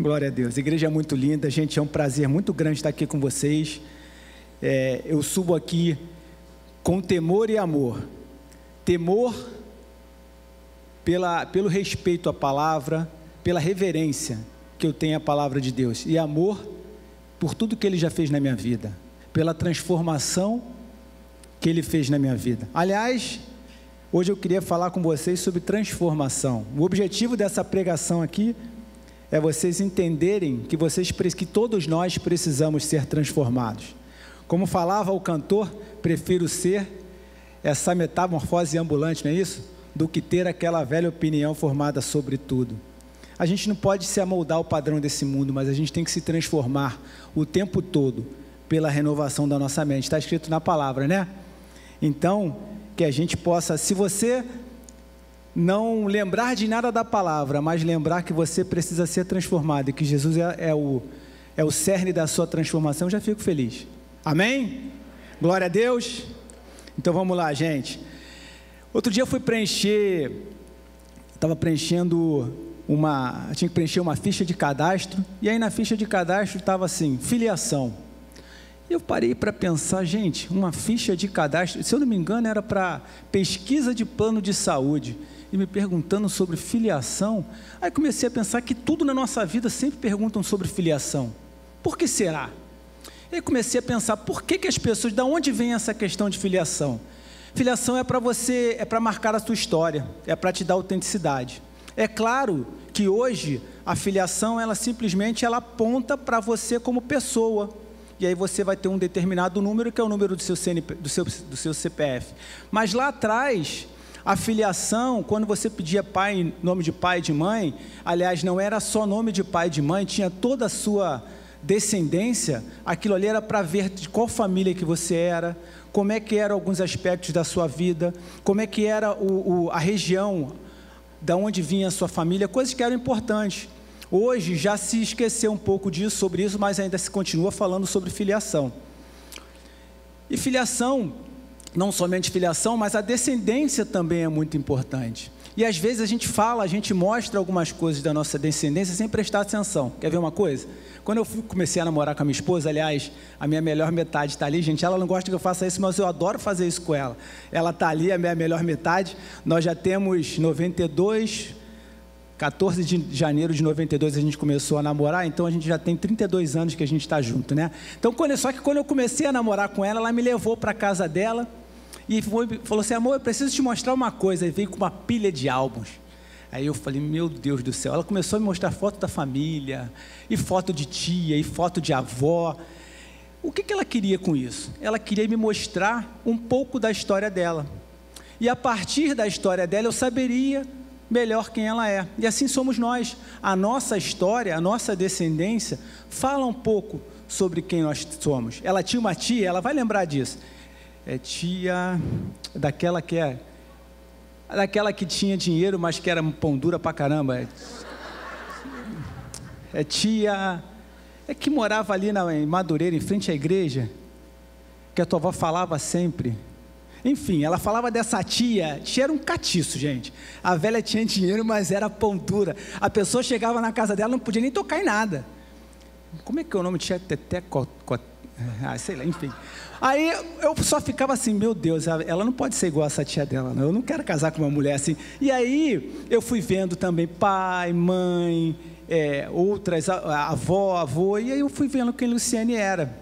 Glória a Deus. Igreja é muito linda, gente. É um prazer muito grande estar aqui com vocês. É, eu subo aqui com temor e amor. Temor pela, pelo respeito à palavra, pela reverência que eu tenho à palavra de Deus, e amor por tudo que Ele já fez na minha vida, pela transformação que Ele fez na minha vida. Aliás, hoje eu queria falar com vocês sobre transformação. O objetivo dessa pregação aqui é vocês entenderem que vocês que todos nós precisamos ser transformados. Como falava o cantor, prefiro ser essa metamorfose ambulante, não é isso? Do que ter aquela velha opinião formada sobre tudo. A gente não pode se amoldar ao padrão desse mundo, mas a gente tem que se transformar o tempo todo pela renovação da nossa mente. Está escrito na palavra, né? Então, que a gente possa, se você não lembrar de nada da palavra, mas lembrar que você precisa ser transformado e que Jesus é, é, o, é o cerne da sua transformação, já fico feliz. Amém? Glória a Deus. Então vamos lá, gente. Outro dia eu fui preencher, estava preenchendo uma, tinha que preencher uma ficha de cadastro, e aí na ficha de cadastro estava assim, filiação. E eu parei para pensar, gente, uma ficha de cadastro, se eu não me engano, era para pesquisa de plano de saúde e me perguntando sobre filiação. Aí comecei a pensar que tudo na nossa vida sempre perguntam sobre filiação. Por que será? E comecei a pensar, por que, que as pessoas, da onde vem essa questão de filiação? Filiação é para você, é para marcar a sua história, é para te dar autenticidade. É claro que hoje a filiação, ela simplesmente ela aponta para você como pessoa. E aí você vai ter um determinado número, que é o número do seu, CNP, do seu, do seu CPF. Mas lá atrás, a filiação, quando você pedia pai, nome de pai e de mãe, aliás, não era só nome de pai e de mãe, tinha toda a sua descendência, aquilo ali era para ver de qual família que você era, como é que eram alguns aspectos da sua vida, como é que era o, o, a região da onde vinha a sua família, coisas que eram importantes. Hoje já se esqueceu um pouco disso, sobre isso, mas ainda se continua falando sobre filiação. E filiação não somente filiação, mas a descendência também é muito importante. E às vezes a gente fala, a gente mostra algumas coisas da nossa descendência sem prestar atenção. Quer ver uma coisa? Quando eu comecei a namorar com a minha esposa, aliás, a minha melhor metade está ali, gente. Ela não gosta que eu faça isso, mas eu adoro fazer isso com ela. Ela está ali, a minha melhor metade. Nós já temos 92, 14 de janeiro de 92 a gente começou a namorar, então a gente já tem 32 anos que a gente está junto, né? Então, só que quando eu comecei a namorar com ela, ela me levou para casa dela e falou assim: amor, eu preciso te mostrar uma coisa. E veio com uma pilha de álbuns. Aí eu falei: meu Deus do céu. Ela começou a me mostrar foto da família, e foto de tia, e foto de avó. O que, que ela queria com isso? Ela queria me mostrar um pouco da história dela. E a partir da história dela eu saberia melhor quem ela é. E assim somos nós. A nossa história, a nossa descendência, fala um pouco sobre quem nós somos. Ela tinha uma tia, ela vai lembrar disso é tia daquela que é daquela que tinha dinheiro, mas que era pão dura pra caramba. É, é tia é que morava ali na, em Madureira, em frente à igreja, que a tua avó falava sempre. Enfim, ela falava dessa tia, tia era um catiço, gente. A velha tinha dinheiro, mas era pão dura. A pessoa chegava na casa dela, não podia nem tocar em nada. Como é que é o nome? Tia Teté, co, co, ah, sei lá, enfim. Aí eu só ficava assim, meu Deus, ela não pode ser igual essa tia dela, não. eu não quero casar com uma mulher assim. E aí eu fui vendo também pai, mãe, é, outras, avó, avô, e aí eu fui vendo quem Luciane era.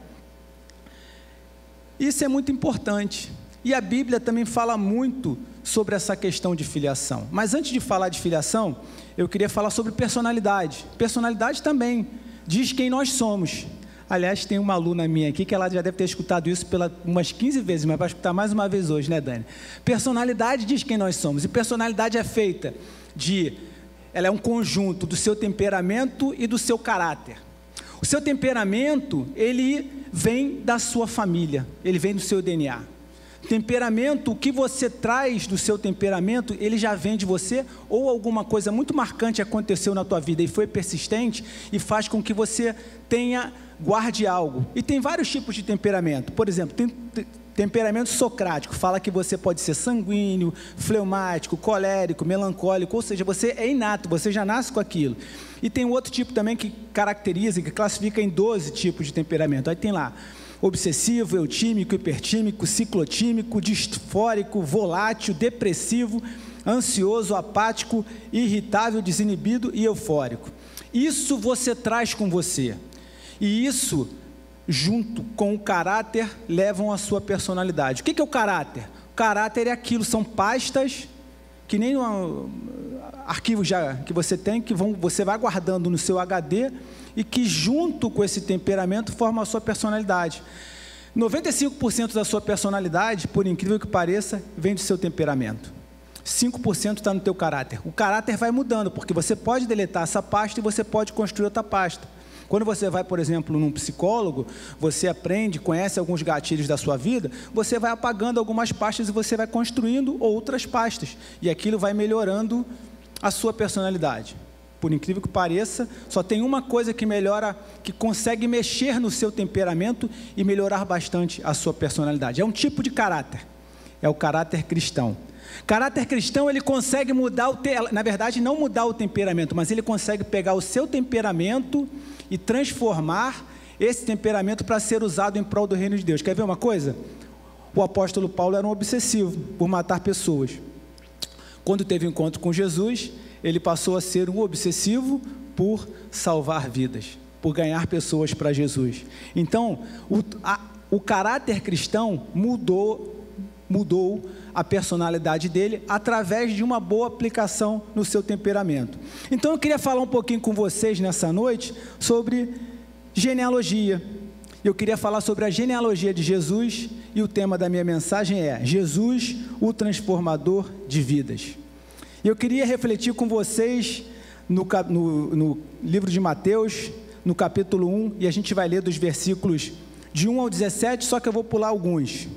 Isso é muito importante. E a Bíblia também fala muito sobre essa questão de filiação. Mas antes de falar de filiação, eu queria falar sobre personalidade. Personalidade também diz quem nós somos. Aliás, tem uma aluna minha aqui que ela já deve ter escutado isso pela, umas 15 vezes, mas vai escutar mais uma vez hoje, né, Dani? Personalidade diz quem nós somos. E personalidade é feita de. Ela é um conjunto do seu temperamento e do seu caráter. O seu temperamento, ele vem da sua família, ele vem do seu DNA. Temperamento, o que você traz do seu temperamento, ele já vem de você, ou alguma coisa muito marcante aconteceu na tua vida e foi persistente e faz com que você tenha guarde algo. E tem vários tipos de temperamento. Por exemplo, tem Temperamento socrático fala que você pode ser sanguíneo, fleumático, colérico, melancólico, ou seja, você é inato, você já nasce com aquilo. E tem outro tipo também que caracteriza, que classifica em 12 tipos de temperamento. Aí tem lá obsessivo, eutímico, hipertímico, ciclotímico, disfórico, volátil, depressivo, ansioso, apático, irritável, desinibido e eufórico. Isso você traz com você. E isso, junto com o caráter, levam a sua personalidade. O que é o caráter? O caráter é aquilo, são pastas que nem no arquivo já que você tem, que vão, você vai guardando no seu HD e que junto com esse temperamento forma a sua personalidade. 95% da sua personalidade, por incrível que pareça, vem do seu temperamento. 5% está no teu caráter. O caráter vai mudando, porque você pode deletar essa pasta e você pode construir outra pasta. Quando você vai, por exemplo, num psicólogo, você aprende, conhece alguns gatilhos da sua vida, você vai apagando algumas pastas e você vai construindo outras pastas. E aquilo vai melhorando a sua personalidade. Por incrível que pareça, só tem uma coisa que melhora, que consegue mexer no seu temperamento e melhorar bastante a sua personalidade. É um tipo de caráter. É o caráter cristão. Caráter cristão, ele consegue mudar o te... na verdade não mudar o temperamento, mas ele consegue pegar o seu temperamento e transformar esse temperamento para ser usado em prol do reino de Deus. Quer ver uma coisa? O apóstolo Paulo era um obsessivo por matar pessoas. Quando teve encontro com Jesus, ele passou a ser um obsessivo por salvar vidas, por ganhar pessoas para Jesus. Então, o, a, o caráter cristão mudou, mudou a personalidade dele através de uma boa aplicação no seu temperamento. Então, eu queria falar um pouquinho com vocês nessa noite sobre genealogia. Eu queria falar sobre a genealogia de Jesus e o tema da minha mensagem é Jesus, o transformador de vidas. Eu queria refletir com vocês no, no, no, livro de Mateus, no capítulo 1, e a gente vai ler dos versículos de 1 ao 17, só que eu vou pular alguns.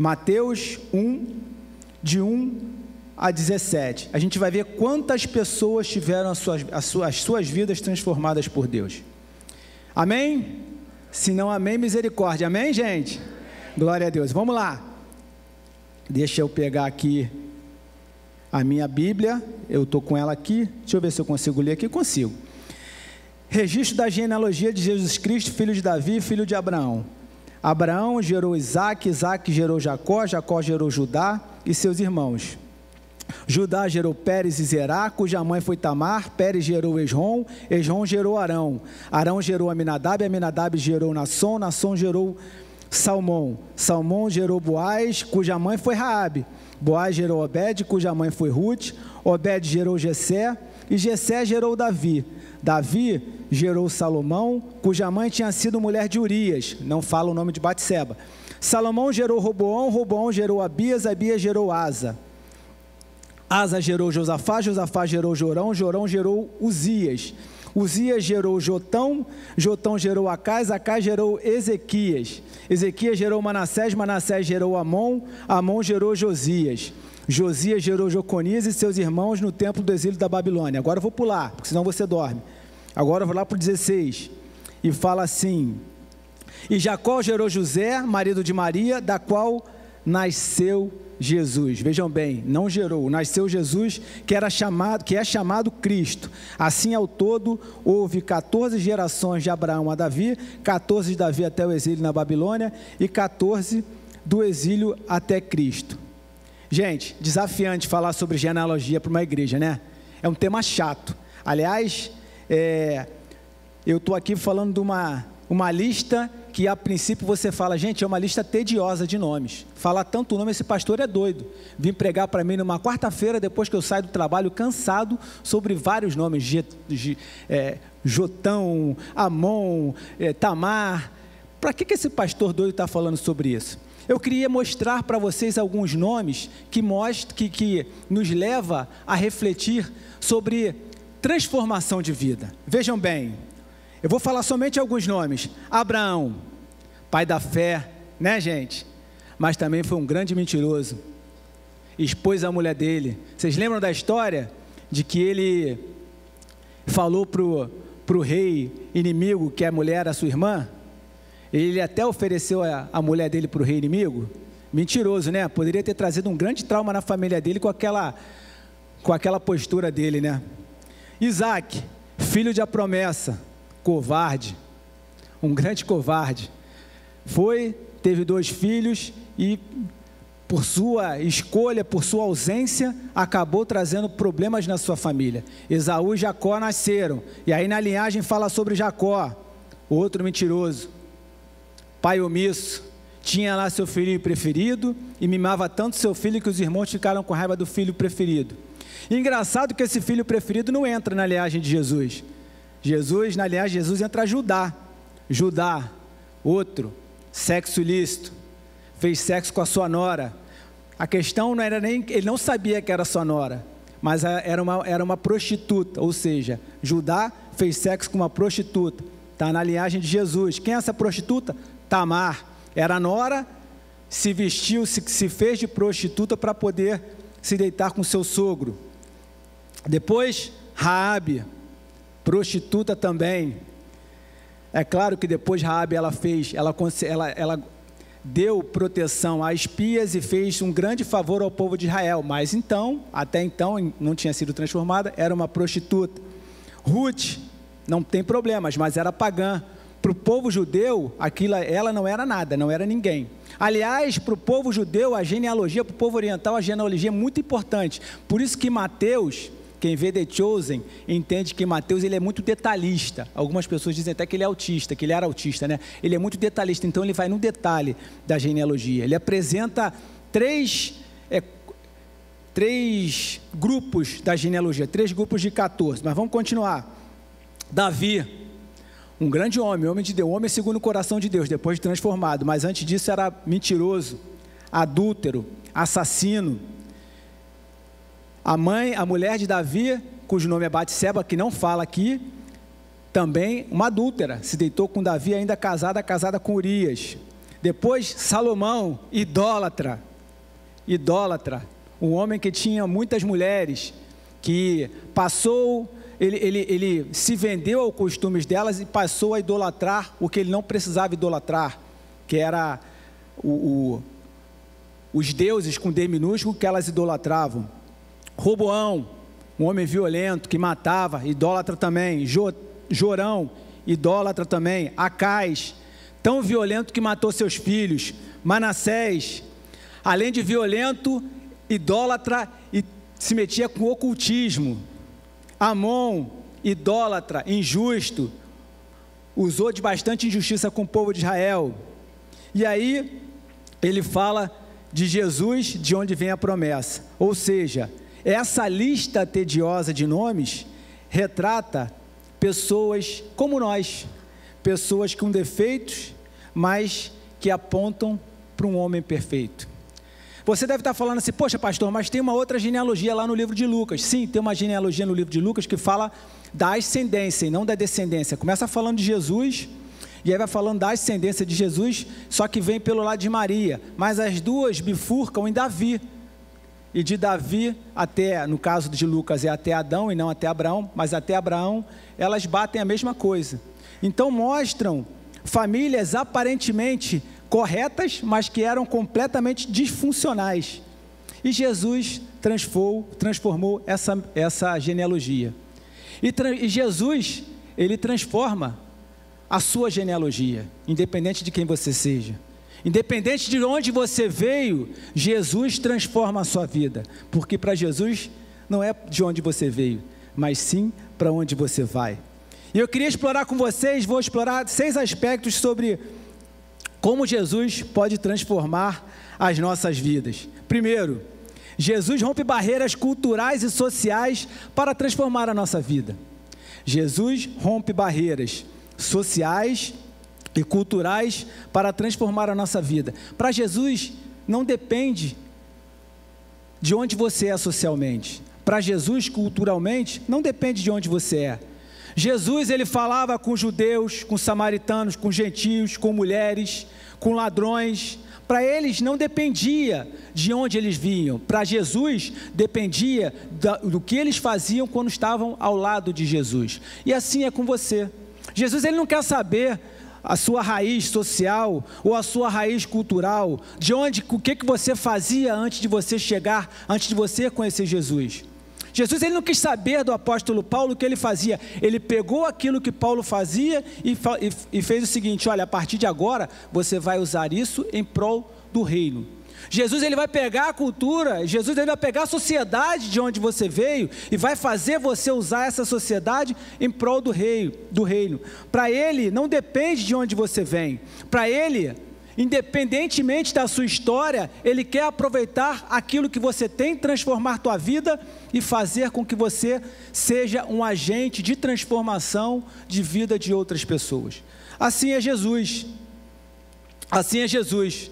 Mateus 1, de 1 a 17. A gente vai ver quantas pessoas tiveram as suas, as suas, as suas vidas transformadas por Deus. Amém? Se não, amém, misericórdia. Amém, gente? Glória a Deus. Vamos lá. Deixa eu pegar aqui a minha Bíblia, eu estou com ela aqui, deixa eu ver se eu consigo ler aqui, consigo. Registro da genealogia de Jesus Cristo, filho de Davi, filho de Abraão. Abraão gerou Isaac, Isaac gerou Jacó, Jacó gerou Judá e seus irmãos. Judá gerou Pérez e Zerá, cuja mãe foi Tamar, Pérez gerou Esrom, Esrom gerou Arão, Arão gerou Aminadab, Aminadab gerou Nasson, Nasson gerou Salmão, Salmão gerou Boaz, cuja mãe foi Raabe, Boaz gerou Obed, cuja mãe foi Ruth. Obed gerou Jessé, e Jessé gerou Davi. Davi gerou Salomão, cuja mãe tinha sido mulher de Urias. Não fala o nome de Batseba. Salomão gerou Roboão, Roboão gerou Abias, Abias gerou Asa. Asa gerou Josafá, Josafá gerou Jorão, Jorão gerou Uzias. Uzias gerou Jotão, Jotão gerou Acais, Acais gerou Ezequias. Ezequias gerou Manassés, Manassés gerou Amon, Amon gerou Josias. Josias gerou Joconias e seus irmãos no templo do exílio da Babilônia. Agora eu vou pular, porque senão você dorme. Agora eu vou lá para o 16. E fala assim: E Jacó gerou José, marido de Maria, da qual nasceu Jesus. Vejam bem, não gerou, nasceu Jesus, que era chamado, que é chamado Cristo. Assim ao todo houve 14 gerações de Abraão a Davi, 14 de Davi até o exílio na Babilônia e 14 do exílio até Cristo. Gente, desafiante falar sobre genealogia para uma igreja, né? É um tema chato. Aliás, é, eu estou aqui falando de uma, uma lista que a princípio você fala, gente, é uma lista tediosa de nomes. Falar tanto nome, esse pastor é doido. Vim pregar para mim numa quarta-feira, depois que eu saio do trabalho, cansado, sobre vários nomes: G, G, é, Jotão, Amon, é, Tamar. Para que, que esse pastor doido está falando sobre isso? Eu queria mostrar para vocês alguns nomes que, mostra, que, que nos leva a refletir sobre transformação de vida. Vejam bem, eu vou falar somente alguns nomes. Abraão, pai da fé, né, gente? Mas também foi um grande mentiroso. Expôs a mulher dele. Vocês lembram da história de que ele falou pro pro rei inimigo que a mulher era sua irmã? Ele até ofereceu a, a mulher dele para o rei inimigo. Mentiroso, né? Poderia ter trazido um grande trauma na família dele com aquela, com aquela postura dele, né? Isaac, filho de a promessa, covarde, um grande covarde. Foi, teve dois filhos e, por sua escolha, por sua ausência, acabou trazendo problemas na sua família. Esaú e Jacó nasceram, e aí na linhagem fala sobre Jacó, outro mentiroso, pai omisso, tinha lá seu filho preferido e mimava tanto seu filho que os irmãos ficaram com raiva do filho preferido. Engraçado que esse filho preferido não entra na linhagem de Jesus. Jesus, na linhagem de Jesus, entra Judá. Judá, outro, sexo ilícito, fez sexo com a sua nora. A questão não era nem, ele não sabia que era sua nora, mas era uma, era uma prostituta, ou seja, Judá fez sexo com uma prostituta. Está na linhagem de Jesus. Quem é essa prostituta? Tamar. Era nora, se vestiu, se, se fez de prostituta para poder se deitar com seu sogro. Depois, Raabe, prostituta também. É claro que depois Raabe ela fez, ela, ela, ela deu proteção a espias e fez um grande favor ao povo de Israel. Mas então, até então, não tinha sido transformada, era uma prostituta. Ruth, não tem problemas, mas era pagã. Para o povo judeu, aquilo, ela não era nada, não era ninguém. Aliás, para o povo judeu, a genealogia, para o povo oriental, a genealogia é muito importante. Por isso que Mateus, quem vê The Chosen, entende que Mateus ele é muito detalhista. Algumas pessoas dizem até que ele é autista, que ele era autista, né? Ele é muito detalhista, então ele vai no detalhe da genealogia. Ele apresenta três, é, três grupos da genealogia, três grupos de 14. Mas vamos continuar. Davi, um grande homem, homem de Deus, homem segundo o coração de Deus, depois de transformado, mas antes disso era mentiroso, adúltero, assassino. A mãe, a mulher de Davi, cujo nome é Batseba, que não fala aqui, também uma adúltera, se deitou com Davi ainda casada, casada com Urias. Depois Salomão, idólatra, idólatra, um homem que tinha muitas mulheres, que passou ele, ele, ele se vendeu aos costumes delas e passou a idolatrar o que ele não precisava idolatrar, que era o, o, os deuses com D minúsculo que elas idolatravam. Roboão, um homem violento que matava, idólatra também. Jo, Jorão, idólatra também. Acais, tão violento que matou seus filhos. Manassés, além de violento, idólatra e se metia com ocultismo. Amon, idólatra, injusto, usou de bastante injustiça com o povo de Israel. E aí, ele fala de Jesus, de onde vem a promessa. Ou seja, essa lista tediosa de nomes retrata pessoas como nós, pessoas com defeitos, mas que apontam para um homem perfeito. Você deve estar falando assim, poxa, pastor, mas tem uma outra genealogia lá no livro de Lucas. Sim, tem uma genealogia no livro de Lucas que fala da ascendência e não da descendência. Começa falando de Jesus, e aí vai falando da ascendência de Jesus, só que vem pelo lado de Maria. Mas as duas bifurcam em Davi. E de Davi até, no caso de Lucas, é até Adão e não até Abraão, mas até Abraão, elas batem a mesma coisa. Então mostram famílias aparentemente corretas, mas que eram completamente disfuncionais. E Jesus transformou, transformou essa, essa genealogia. E, e Jesus, ele transforma a sua genealogia, independente de quem você seja. Independente de onde você veio, Jesus transforma a sua vida, porque para Jesus não é de onde você veio, mas sim para onde você vai. E eu queria explorar com vocês, vou explorar seis aspectos sobre como Jesus pode transformar as nossas vidas? Primeiro, Jesus rompe barreiras culturais e sociais para transformar a nossa vida. Jesus rompe barreiras sociais e culturais para transformar a nossa vida. Para Jesus, não depende de onde você é socialmente. Para Jesus, culturalmente, não depende de onde você é. Jesus ele falava com judeus, com samaritanos, com gentios, com mulheres, com ladrões. Para eles não dependia de onde eles vinham. Para Jesus dependia do que eles faziam quando estavam ao lado de Jesus. E assim é com você. Jesus ele não quer saber a sua raiz social ou a sua raiz cultural, de onde, o que, que você fazia antes de você chegar, antes de você conhecer Jesus. Jesus ele não quis saber do apóstolo Paulo o que ele fazia. Ele pegou aquilo que Paulo fazia e, e, e fez o seguinte: olha, a partir de agora você vai usar isso em prol do reino. Jesus ele vai pegar a cultura, Jesus ele vai pegar a sociedade de onde você veio e vai fazer você usar essa sociedade em prol do rei, do reino. Para ele não depende de onde você vem. Para ele, independentemente da sua história, ele quer aproveitar aquilo que você tem, transformar tua vida e fazer com que você seja um agente de transformação de vida de outras pessoas. Assim é Jesus. Assim é Jesus.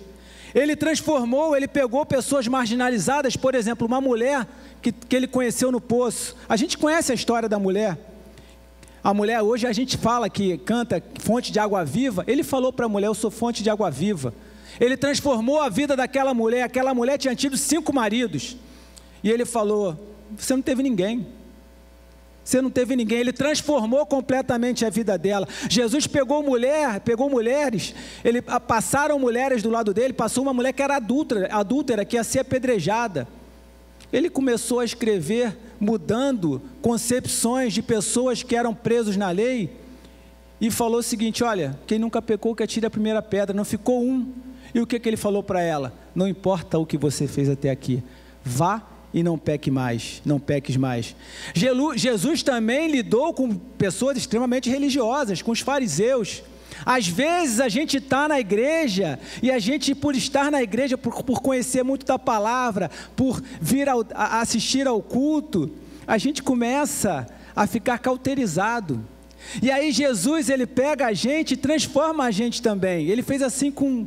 Ele transformou, ele pegou pessoas marginalizadas, por exemplo, uma mulher que, que ele conheceu no poço. A gente conhece a história da mulher. A mulher, hoje a gente fala que canta fonte de água viva. Ele falou para a mulher: Eu sou fonte de água viva. Ele transformou a vida daquela mulher. Aquela mulher tinha tido cinco maridos. E ele falou: Você não teve ninguém. Você não teve ninguém, ele transformou completamente a vida dela. Jesus pegou mulher, pegou mulheres, ele passaram mulheres do lado dele, passou uma mulher que era adúltera, adúltera que ia ser apedrejada. Ele começou a escrever mudando concepções de pessoas que eram presos na lei e falou o seguinte: olha, quem nunca pecou que atire a primeira pedra, não ficou um. E o que, que ele falou para ela? Não importa o que você fez até aqui, vá e não peque mais, não peques mais. Jesus também lidou com pessoas extremamente religiosas, com os fariseus. Às vezes a gente está na igreja e a gente, por estar na igreja, por, por conhecer muito da palavra, por vir ao, a assistir ao culto, a gente começa a ficar cauterizado. E aí Jesus ele pega a gente e transforma a gente também. Ele fez assim com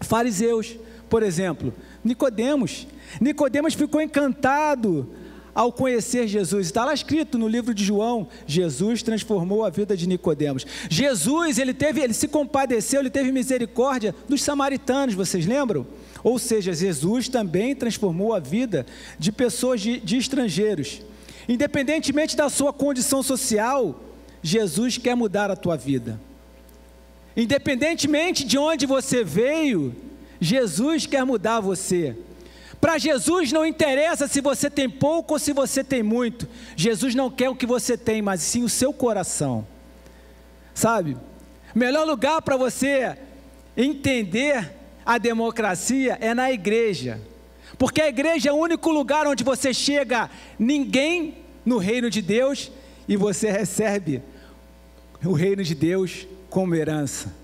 fariseus, por exemplo, Nicodemos. Nicodemos ficou encantado ao conhecer Jesus. Está lá escrito no livro de João, Jesus transformou a vida de Nicodemos. Jesus, ele teve, ele se compadeceu, ele teve misericórdia dos samaritanos, vocês lembram? Ou seja, Jesus também transformou a vida de pessoas de, de estrangeiros. Independentemente da sua condição social, Jesus quer mudar a tua vida. Independentemente de onde você veio, Jesus quer mudar você. Para Jesus não interessa se você tem pouco ou se você tem muito. Jesus não quer o que você tem, mas sim o seu coração. Sabe? Melhor lugar para você entender a democracia é na igreja. Porque a igreja é o único lugar onde você chega ninguém no reino de Deus e você recebe o reino de Deus como herança.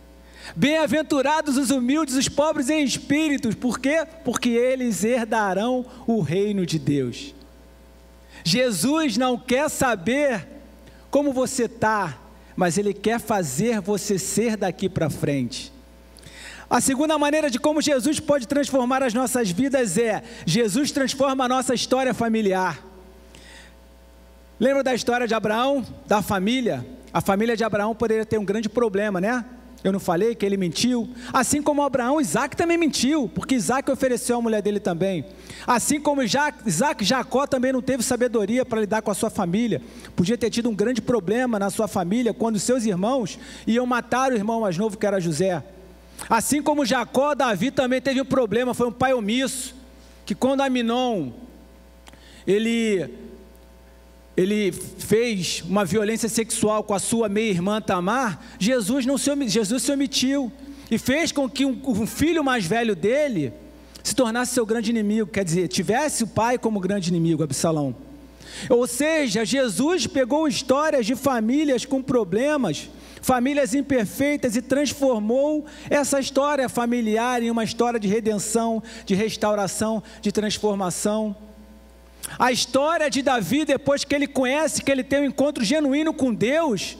Bem-aventurados os humildes, os pobres em espíritos, por quê? Porque eles herdarão o reino de Deus. Jesus não quer saber como você está, mas Ele quer fazer você ser daqui para frente. A segunda maneira de como Jesus pode transformar as nossas vidas é: Jesus transforma a nossa história familiar. Lembra da história de Abraão, da família? A família de Abraão poderia ter um grande problema, né? Eu não falei que ele mentiu? Assim como Abraão, Isaac também mentiu, porque Isaac ofereceu a mulher dele também. Assim como Isaac, Jacó também não teve sabedoria para lidar com a sua família. Podia ter tido um grande problema na sua família quando seus irmãos iam matar o irmão mais novo que era José. Assim como Jacó, Davi também teve um problema, foi um pai omisso, que quando Aminon ele ele fez uma violência sexual com a sua meia-irmã Tamar, Jesus, não se, Jesus se omitiu e fez com que um, um, filho mais velho dele se tornasse seu grande inimigo, quer dizer, tivesse o pai como grande inimigo, Absalão. Ou seja, Jesus pegou histórias de famílias com problemas, famílias imperfeitas e transformou essa história familiar em uma história de redenção, de restauração, de transformação. A história de Davi, depois que ele conhece, que ele tem um encontro genuíno com Deus,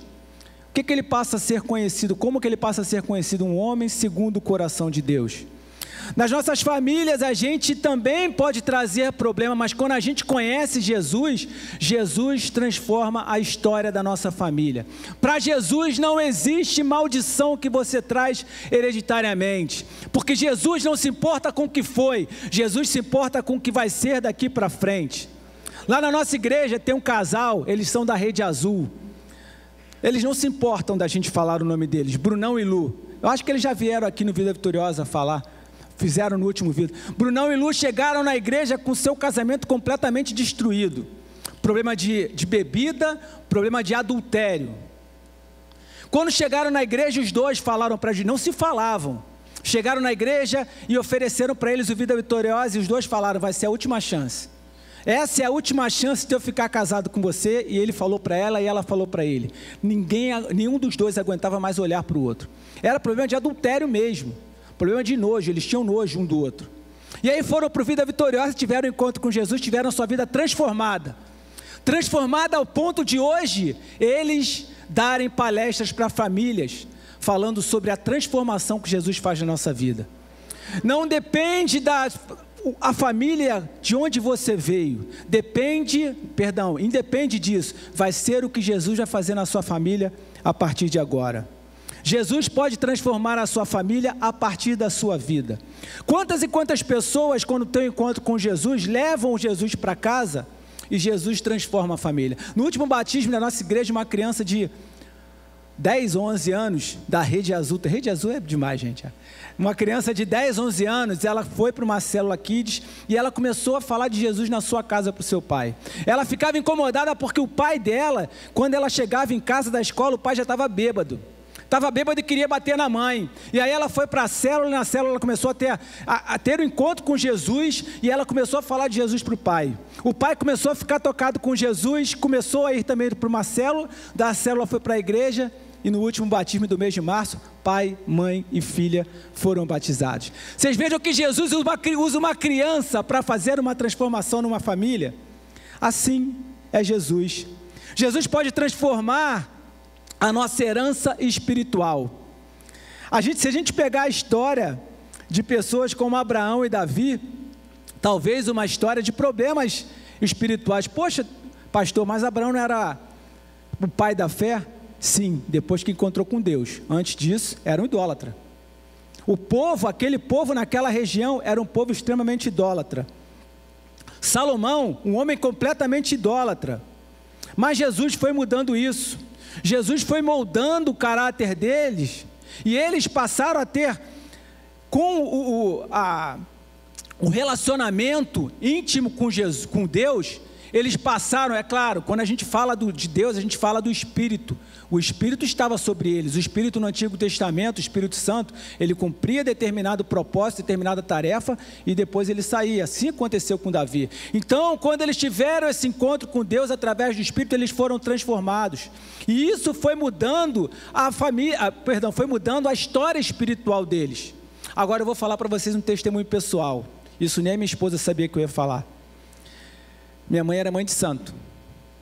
o que, que ele passa a ser conhecido? Como que ele passa a ser conhecido? Um homem segundo o coração de Deus. Nas nossas famílias a gente também pode trazer problema, mas quando a gente conhece Jesus, Jesus transforma a história da nossa família. Para Jesus não existe maldição que você traz hereditariamente, porque Jesus não se importa com o que foi, Jesus se importa com o que vai ser daqui para frente. Lá na nossa igreja tem um casal, eles são da Rede Azul. Eles não se importam da gente falar o nome deles, Brunão e Lu. Eu acho que eles já vieram aqui no Vida Vitoriosa falar. Fizeram no último vídeo. Brunão e Lu chegaram na igreja com seu casamento completamente destruído. Problema de, de bebida, problema de adultério. Quando chegaram na igreja, os dois falaram para eles, não se falavam. Chegaram na igreja e ofereceram para eles o Vida Vitoriosa e os dois falaram: vai ser a última chance. Essa é a última chance de eu ficar casado com você. E ele falou para ela e ela falou para ele. Ninguém, nenhum dos dois aguentava mais olhar para o outro. Era problema de adultério mesmo. Problema de nojo. Eles tinham nojo um do outro. E aí foram para o Vida Vitoriosa, tiveram um encontro com Jesus, tiveram sua vida transformada. Transformada ao ponto de hoje eles darem palestras para famílias, falando sobre a transformação que Jesus faz na nossa vida. Não depende da a família de onde você veio, depende, perdão, independe disso, vai ser o que Jesus vai fazer na sua família a partir de agora. Jesus pode transformar a sua família a partir da sua vida. Quantas e quantas pessoas, quando têm um encontro com Jesus, levam Jesus para casa e Jesus transforma a família? No último batismo da nossa igreja, uma criança de 10, 11 anos da Rede Azul. Rede Azul é demais, gente. Uma criança de 10, 11 anos, ela foi para uma célula Kids e ela começou a falar de Jesus na sua casa para o seu pai. Ela ficava incomodada porque o pai dela, quando ela chegava em casa da escola, o pai já estava bêbado. Estava bêbado e queria bater na mãe. E aí ela foi para a célula, e na célula ela começou a ter, a, a ter um encontro com Jesus e ela começou a falar de Jesus para o pai. O pai começou a ficar tocado com Jesus, começou a ir também para uma célula, da célula foi para a igreja e no último batismo do mês de março, pai, mãe e filha foram batizados. Vocês vejam que Jesus usa uma criança para fazer uma transformação numa família? Assim é Jesus. Jesus pode transformar a nossa herança espiritual. A gente, se a gente pegar a história de pessoas como Abraão e Davi, talvez uma história de problemas espirituais. Poxa, pastor, mas Abraão não era o pai da fé? Sim, depois que encontrou com Deus. Antes disso, era um idólatra. O povo, aquele povo naquela região, era um povo extremamente idólatra. Salomão, um homem completamente idólatra. Mas Jesus foi mudando isso. Jesus foi moldando o caráter deles. E eles passaram a ter, com o, a, o relacionamento íntimo com, Jesus, com Deus, eles passaram, é claro, quando a gente fala do, de Deus, a gente fala do Espírito. O Espírito estava sobre eles. O Espírito no Antigo Testamento, o Espírito Santo, ele cumpria determinado propósito, determinada tarefa e depois ele saía. Assim aconteceu com Davi. Então, quando eles tiveram esse encontro com Deus através do Espírito, eles foram transformados. E isso foi mudando a família, perdão, foi mudando a história espiritual deles. Agora eu vou falar para vocês um testemunho pessoal. Isso nem a minha esposa sabia que eu ia falar. Minha mãe era mãe de santo.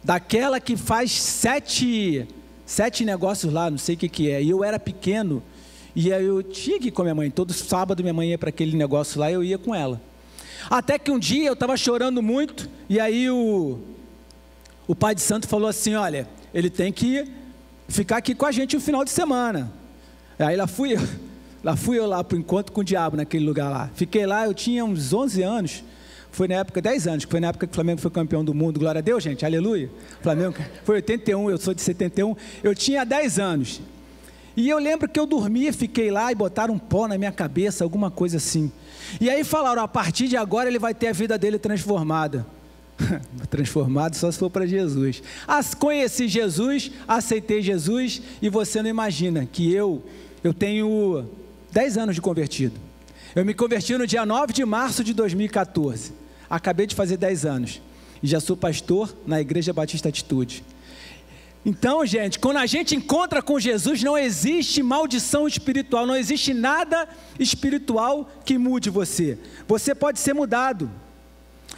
Daquela que faz sete, sete negócios lá, não sei o que, que é. E eu era pequeno. E aí eu tinha que ir com a minha mãe. Todo sábado minha mãe ia para aquele negócio lá e eu ia com ela. Até que um dia eu estava chorando muito. E aí o, o pai de santo falou assim: Olha, ele tem que ficar aqui com a gente o final de semana. Aí lá fui eu. Lá fui eu lá para o encontro com o diabo naquele lugar lá. Fiquei lá, eu tinha uns 11 anos. Foi na época, 10 anos, foi na época que o Flamengo foi campeão do mundo. Glória a Deus, gente, aleluia. Flamengo foi 81, eu sou de 71. Eu tinha 10 anos. E eu lembro que eu dormia, fiquei lá e botaram um pó na minha cabeça, alguma coisa assim. E aí falaram: a partir de agora ele vai ter a vida dele transformada. Transformado só se for para Jesus. As, conheci Jesus, aceitei Jesus, e você não imagina que eu, eu tenho 10 anos de convertido. Eu me converti no dia 9 de março de 2014. Acabei de fazer 10 anos e já sou pastor na Igreja Batista Atitude. Então, gente, quando a gente encontra com Jesus, não existe maldição espiritual, não existe nada espiritual que mude você. Você pode ser mudado.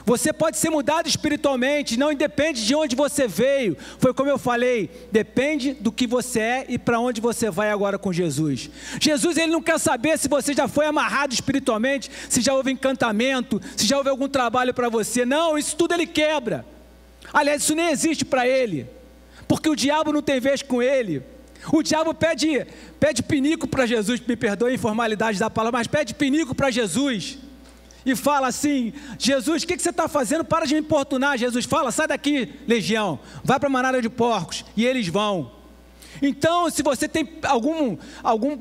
Você pode ser mudado espiritualmente, não depende de onde você veio. Foi como eu falei, depende do que você é e para onde você vai agora com Jesus. Jesus ele não quer saber se você já foi amarrado espiritualmente, se já houve encantamento, se já houve algum trabalho para você. Não, isso tudo ele quebra. Aliás, isso nem existe para ele, porque o diabo não tem vez com ele. O diabo pede, pede pinico para Jesus, me perdoe a informalidade da palavra, mas pede pinico para Jesus e fala assim: Jesus, o que, que você está fazendo? Para de me importunar. Jesus fala: sai daqui, legião, vai para a manada de porcos. E eles vão. Então, se você tem algum, algum,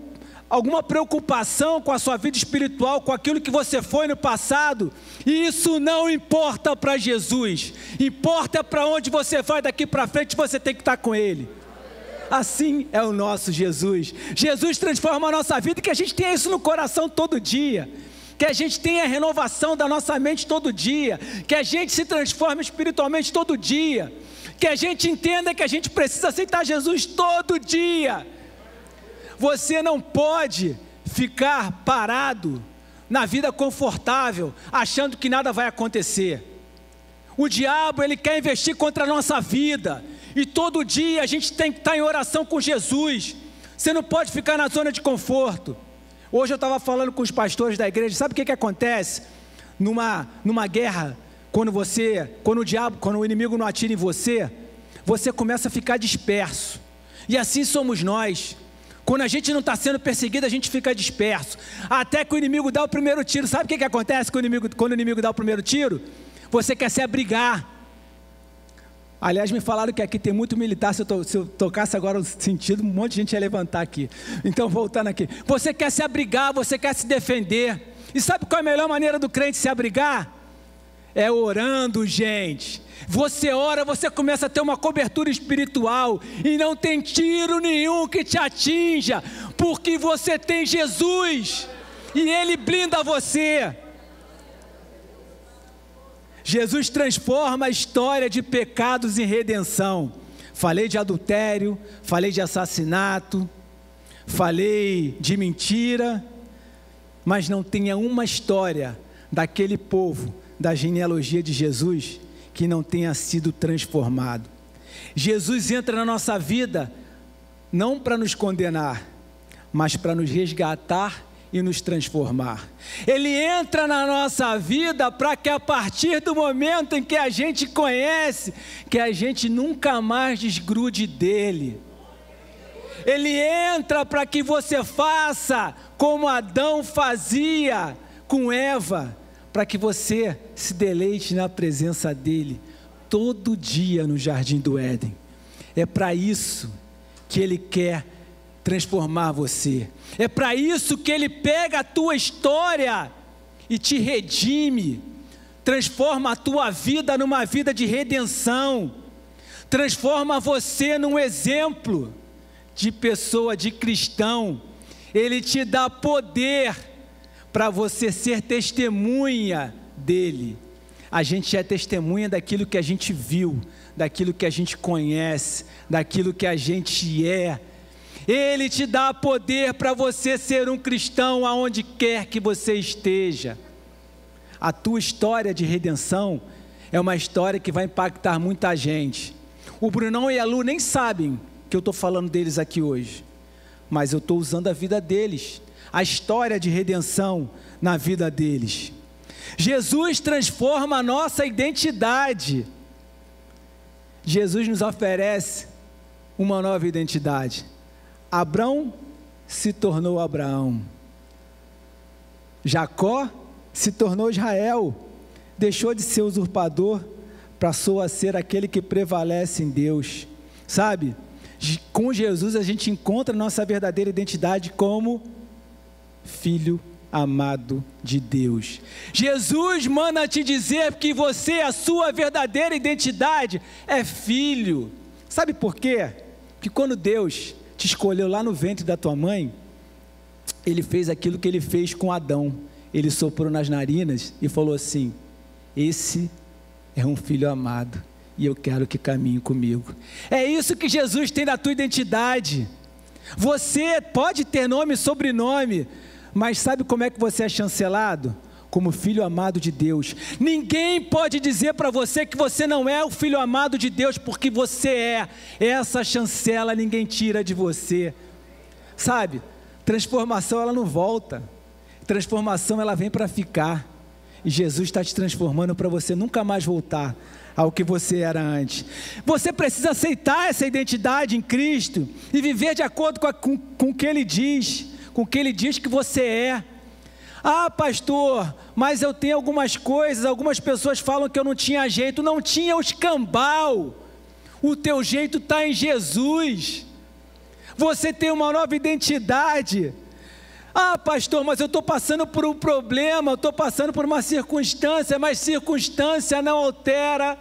alguma preocupação com a sua vida espiritual, com aquilo que você foi no passado, isso não importa para Jesus, importa para onde você vai daqui para frente, você tem que estar com Ele. Assim é o nosso Jesus. Jesus transforma a nossa vida e que a gente tenha isso no coração todo dia. Que a gente tenha a renovação da nossa mente todo dia. Que a gente se transforme espiritualmente todo dia. Que a gente entenda que a gente precisa aceitar Jesus todo dia. Você não pode ficar parado na vida confortável, achando que nada vai acontecer. O diabo, ele quer investir contra a nossa vida. E todo dia a gente tem que estar em oração com Jesus. Você não pode ficar na zona de conforto. Hoje eu estava falando com os pastores da igreja, sabe o que, que acontece numa, numa guerra, quando você, quando o diabo, quando o inimigo não atira em você, você começa a ficar disperso. E assim somos nós. Quando a gente não está sendo perseguido, a gente fica disperso. Até que o inimigo dá o primeiro tiro. Sabe o que, que acontece quando o, inimigo, quando o inimigo dá o primeiro tiro? Você quer se abrigar. Aliás, me falaram que aqui tem muito militar. Se eu, to, se eu, tocasse agora o sentido, um monte de gente ia levantar aqui. Então, voltando aqui. Você quer se abrigar, você quer se defender. E sabe qual é a melhor maneira do crente se abrigar? É orando, gente. Você ora, você começa a ter uma cobertura espiritual. E não tem tiro nenhum que te atinja. Porque você tem Jesus. E Ele blinda você. Jesus transforma a história de pecados em redenção. Falei de adultério, falei de assassinato, falei de mentira, mas não tenha uma história daquele povo, da genealogia de Jesus, que não tenha sido transformado. Jesus entra na nossa vida não para nos condenar, mas para nos resgatar e nos transformar. Ele entra na nossa vida para que a partir do momento em que a gente conhece, que a gente nunca mais desgrude dele. Ele entra para que você faça como Adão fazia com Eva, para que você se deleite na presença dele todo dia no jardim do Éden. É para isso que ele quer transformar você. É para isso que ele pega a tua história e te redime, transforma a tua vida numa vida de redenção, transforma você num exemplo de pessoa, de cristão. Ele te dá poder para você ser testemunha dele. A gente é testemunha daquilo que a gente viu, daquilo que a gente conhece, daquilo que a gente é ele te dá poder para você ser um cristão aonde quer que você esteja. A tua história de redenção é uma história que vai impactar muita gente. O Brunão e a Lu nem sabem que eu estou falando deles aqui hoje, mas eu estou usando a vida deles, a história de redenção na vida deles. Jesus transforma a nossa identidade. Jesus nos oferece uma nova identidade. Abrão se tornou Abraão. Jacó se tornou Israel. Deixou de ser usurpador, passou a ser aquele que prevalece em Deus. Sabe? Com Jesus a gente encontra nossa verdadeira identidade como filho amado de Deus. Jesus manda te dizer que você, a sua verdadeira identidade é filho. Sabe por quê? Que quando Deus te escolheu lá no ventre da tua mãe, ele fez aquilo que ele fez com Adão. Ele soprou nas narinas e falou assim: Esse é um filho amado e eu quero que caminhe comigo. É isso que Jesus tem da tua identidade. Você pode ter nome e sobrenome, mas sabe como é que você é chancelado? Como filho amado de Deus. Ninguém pode dizer para você que você não é o filho amado de Deus, porque você é. Essa chancela ninguém tira de você. Sabe? Transformação ela não volta. Transformação ela vem para ficar. E Jesus está te transformando para você nunca mais voltar ao que você era antes. Você precisa aceitar essa identidade em Cristo e viver de acordo com, a, com, com o que Ele diz, com o que Ele diz que você é. Ah, pastor, mas eu tenho algumas coisas, algumas pessoas falam que eu não tinha jeito. Não tinha o escambau. O teu jeito está em Jesus. Você tem uma nova identidade. Ah, pastor, mas eu estou passando por um problema, eu estou passando por uma circunstância, mas circunstância não altera,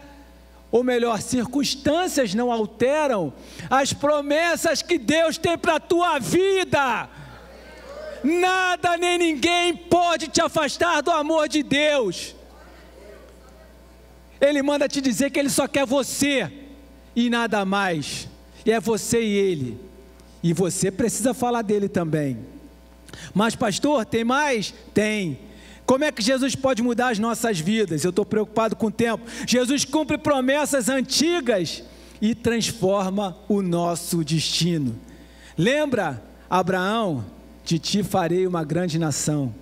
ou melhor, circunstâncias não alteram as promessas que Deus tem para a tua vida. Nada nem ninguém pode te afastar do amor de Deus. Ele manda te dizer que Ele só quer você e nada mais. E é você e Ele. E você precisa falar dele também. Mas, pastor, tem mais? Tem. Como é que Jesus pode mudar as nossas vidas? Eu estou preocupado com o tempo. Jesus cumpre promessas antigas e transforma o nosso destino. Lembra, Abraão, de ti farei uma grande nação,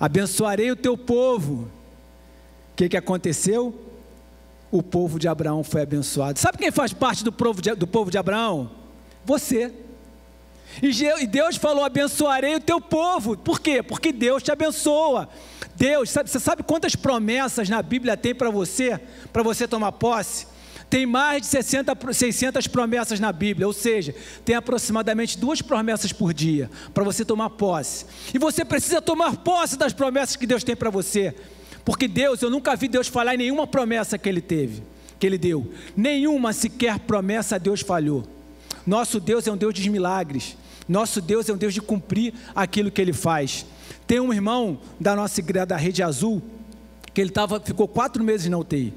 abençoarei o teu povo. O que, que aconteceu? O povo de Abraão foi abençoado. Sabe quem faz parte do povo de, do povo de Abraão? Você. E Deus falou: abençoarei o teu povo. Por quê? Porque Deus te abençoa. Deus, sabe, você sabe quantas promessas na Bíblia tem para você, para você tomar posse? Tem mais de 60, 600 promessas na Bíblia, ou seja, tem aproximadamente duas promessas por dia para você tomar posse. E você precisa tomar posse das promessas que Deus tem para você, porque Deus, eu nunca vi Deus falar em nenhuma promessa que Ele teve, que Ele deu, nenhuma sequer promessa Deus falhou. Nosso Deus é um Deus de milagres. Nosso Deus é um Deus de cumprir aquilo que Ele faz. Tem um irmão da nossa igreja da Rede Azul que ele tava, ficou quatro meses na UTI.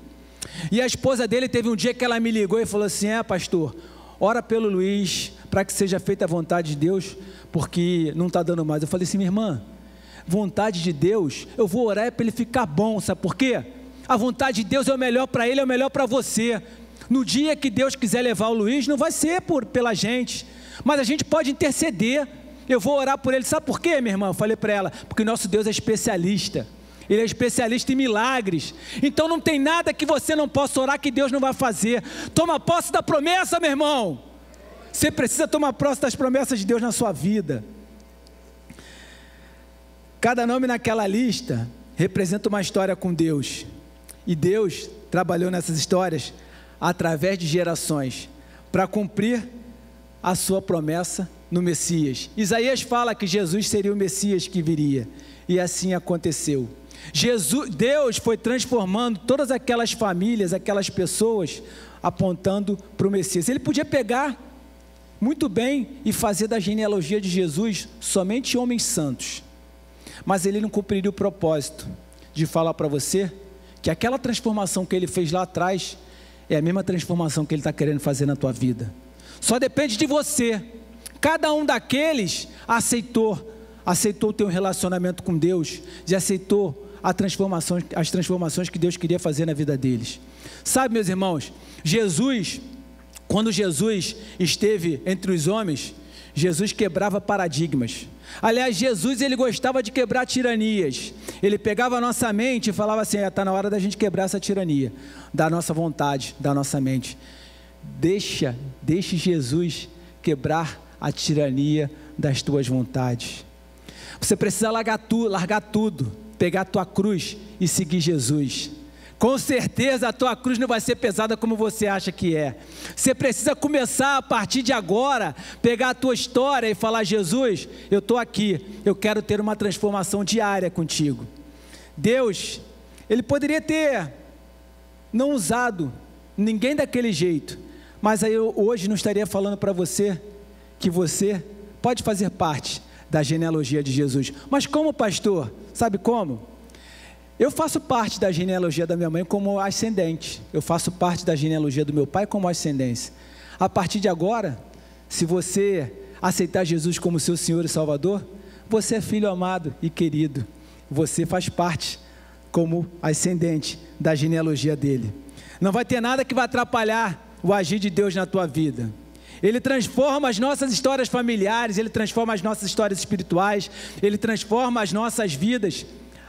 E a esposa dele teve um dia que ela me ligou e falou assim: É, pastor, ora pelo Luiz para que seja feita a vontade de Deus, porque não está dando mais. Eu falei assim, minha irmã, vontade de Deus, eu vou orar é para ele ficar bom, sabe por quê? A vontade de Deus é o melhor para ele, é o melhor para você. No dia que Deus quiser levar o Luiz, não vai ser por, pela gente, mas a gente pode interceder. Eu vou orar por ele. Sabe por quê, minha irmã? Eu falei para ela, porque nosso Deus é especialista. Ele é especialista em milagres. Então não tem nada que você não possa orar que Deus não vai fazer. Toma posse da promessa, meu irmão. Você precisa tomar posse das promessas de Deus na sua vida. Cada nome naquela lista representa uma história com Deus. E Deus trabalhou nessas histórias através de gerações, para cumprir a sua promessa no Messias. Isaías fala que Jesus seria o Messias que viria, e assim aconteceu. Jesus, Deus foi transformando todas aquelas famílias, aquelas pessoas, apontando para o Messias. Ele podia pegar muito bem e fazer da genealogia de Jesus somente homens santos, mas ele não cumpriria o propósito de falar para você que aquela transformação que ele fez lá atrás é a mesma transformação que Ele está querendo fazer na tua vida. Só depende de você. Cada um daqueles aceitou, aceitou ter um relacionamento com Deus, e aceitou transformação, as transformações que Deus queria fazer na vida deles. Sabe, meus irmãos, Jesus, quando Jesus esteve entre os homens, Jesus quebrava paradigmas. Aliás, Jesus ele gostava de quebrar tiranias. Ele pegava a nossa mente e falava assim: está é, na hora da gente quebrar essa tirania, da nossa vontade, da nossa mente. Deixa, deixe Jesus quebrar a tirania das tuas vontades. Você precisa largar, tu, largar tudo, pegar a tua cruz e seguir Jesus. Com certeza a tua cruz não vai ser pesada como você acha que é. Você precisa começar a partir de agora, pegar a tua história e falar: Jesus, eu estou aqui, eu quero ter uma transformação diária contigo. Deus, Ele poderia ter não usado ninguém daquele jeito, mas aí eu hoje não estaria falando para você que você pode fazer parte da genealogia de Jesus. Mas como pastor? Sabe como? Eu faço parte da genealogia da minha mãe como ascendente. Eu faço parte da genealogia do meu pai como ascendência. A partir de agora, se você aceitar Jesus como seu Senhor e Salvador, você é filho amado e querido. Você faz parte como ascendente da genealogia dele. Não vai ter nada que vai atrapalhar o agir de Deus na tua vida. Ele transforma as nossas histórias familiares, ele transforma as nossas histórias espirituais, ele transforma as nossas vidas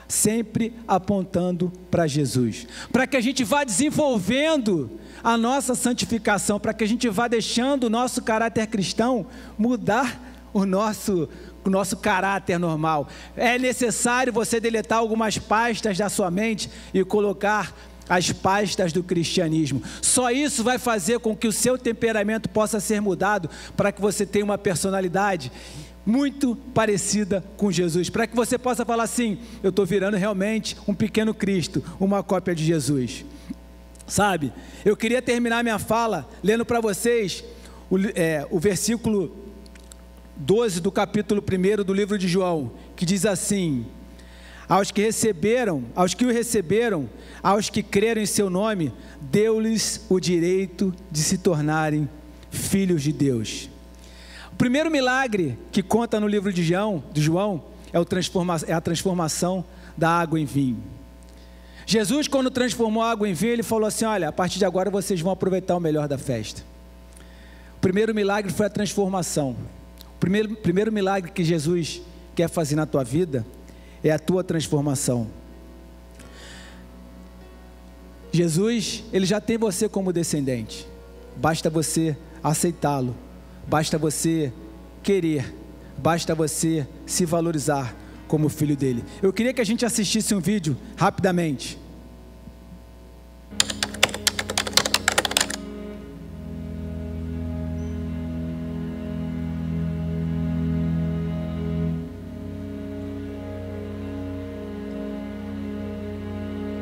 sempre apontando para Jesus, para que a gente vá desenvolvendo a nossa santificação, para que a gente vá deixando o nosso caráter cristão mudar o nosso o nosso caráter normal. É necessário você deletar algumas pastas da sua mente e colocar as pastas do cristianismo. Só isso vai fazer com que o seu temperamento possa ser mudado para que você tenha uma personalidade muito parecida com Jesus, para que você possa falar assim: eu estou virando realmente um pequeno Cristo, uma cópia de Jesus. Sabe, eu queria terminar minha fala lendo para vocês o, é, o versículo 12 do capítulo 1 do livro de João, que diz assim: Aos que receberam, aos que o receberam, aos que creram em seu nome, deu-lhes o direito de se tornarem filhos de Deus. O primeiro milagre que conta no livro de João, de João é, é a transformação da água em vinho. Jesus, quando transformou a água em vinho, ele falou assim: Olha, a partir de agora vocês vão aproveitar o melhor da festa. O primeiro milagre foi a transformação. O primeiro, primeiro milagre que Jesus quer fazer na tua vida é a tua transformação. Jesus, ele já tem você como descendente. Basta você aceitá-lo. Basta você querer. Basta você se valorizar como filho dele. Eu queria que a gente assistisse um vídeo rapidamente.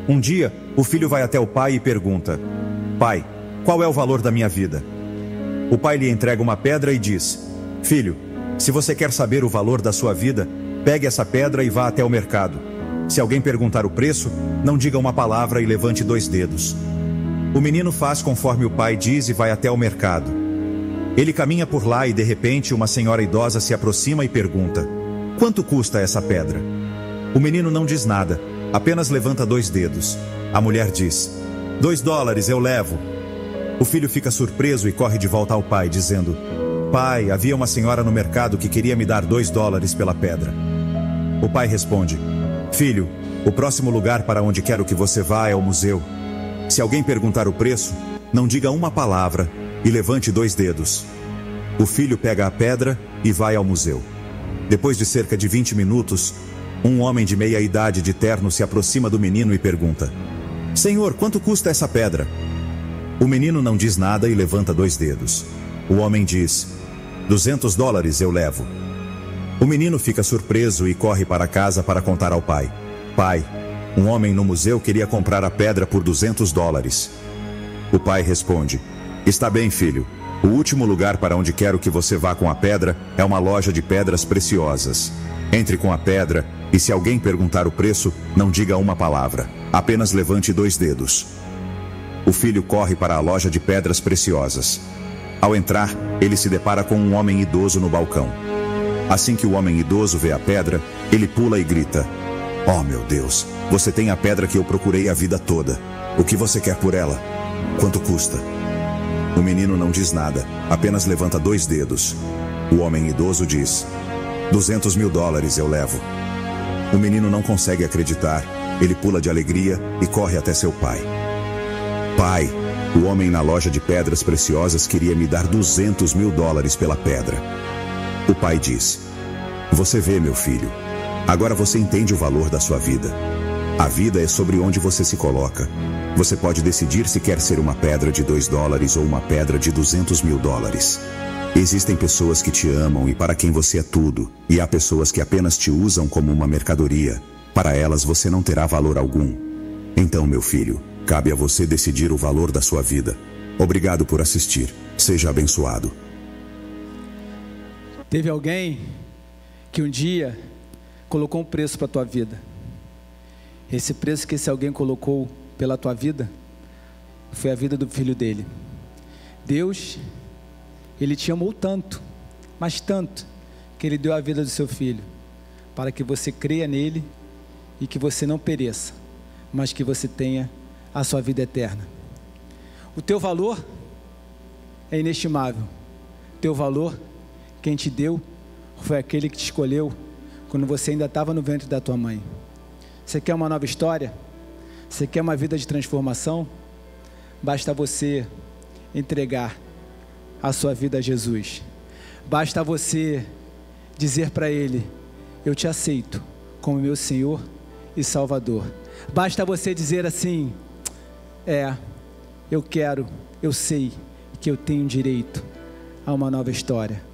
Um dia, o filho vai até o pai e pergunta: Pai, qual é o valor da minha vida? O pai lhe entrega uma pedra e diz: Filho, se você quer saber o valor da sua vida, Pegue essa pedra e vá até o mercado. Se alguém perguntar o preço, não diga uma palavra e levante dois dedos. O menino faz conforme o pai diz e vai até o mercado. Ele caminha por lá e de repente uma senhora idosa se aproxima e pergunta: Quanto custa essa pedra? O menino não diz nada, apenas levanta dois dedos. A mulher diz: Dois dólares eu levo. O filho fica surpreso e corre de volta ao pai, dizendo: Pai, havia uma senhora no mercado que queria me dar dois dólares pela pedra. O pai responde: Filho, o próximo lugar para onde quero que você vá é o museu. Se alguém perguntar o preço, não diga uma palavra e levante dois dedos. O filho pega a pedra e vai ao museu. Depois de cerca de 20 minutos, um homem de meia idade de terno se aproxima do menino e pergunta: Senhor, quanto custa essa pedra? O menino não diz nada e levanta dois dedos. O homem diz: Duzentos dólares eu levo. O menino fica surpreso e corre para casa para contar ao pai. Pai, um homem no museu queria comprar a pedra por 200 dólares. O pai responde: Está bem, filho. O último lugar para onde quero que você vá com a pedra é uma loja de pedras preciosas. Entre com a pedra e, se alguém perguntar o preço, não diga uma palavra. Apenas levante dois dedos. O filho corre para a loja de pedras preciosas. Ao entrar, ele se depara com um homem idoso no balcão. Assim que o homem idoso vê a pedra, ele pula e grita: Oh meu Deus, você tem a pedra que eu procurei a vida toda. O que você quer por ela? Quanto custa? O menino não diz nada, apenas levanta dois dedos. O homem idoso diz: Duzentos mil dólares eu levo. O menino não consegue acreditar. Ele pula de alegria e corre até seu pai. Pai, o homem na loja de pedras preciosas queria me dar duzentos mil dólares pela pedra. O pai diz: Você vê, meu filho, agora você entende o valor da sua vida. A vida é sobre onde você se coloca. Você pode decidir se quer ser uma pedra de 2 dólares ou uma pedra de 200 mil dólares. Existem pessoas que te amam e para quem você é tudo, e há pessoas que apenas te usam como uma mercadoria. Para elas você não terá valor algum. Então, meu filho, cabe a você decidir o valor da sua vida. Obrigado por assistir. Seja abençoado. Teve alguém que um dia colocou um preço para a tua vida. Esse preço que esse alguém colocou pela tua vida foi a vida do filho dele. Deus, ele te amou tanto, mas tanto, que ele deu a vida do seu filho, para que você creia nele e que você não pereça, mas que você tenha a sua vida eterna. O teu valor é inestimável. Teu valor quem te deu foi aquele que te escolheu quando você ainda estava no ventre da tua mãe. Você quer uma nova história? Você quer uma vida de transformação? Basta você entregar a sua vida a Jesus. Basta você dizer para Ele: Eu te aceito como meu Senhor e Salvador. Basta você dizer assim: é: eu quero, eu sei que eu tenho direito a uma nova história.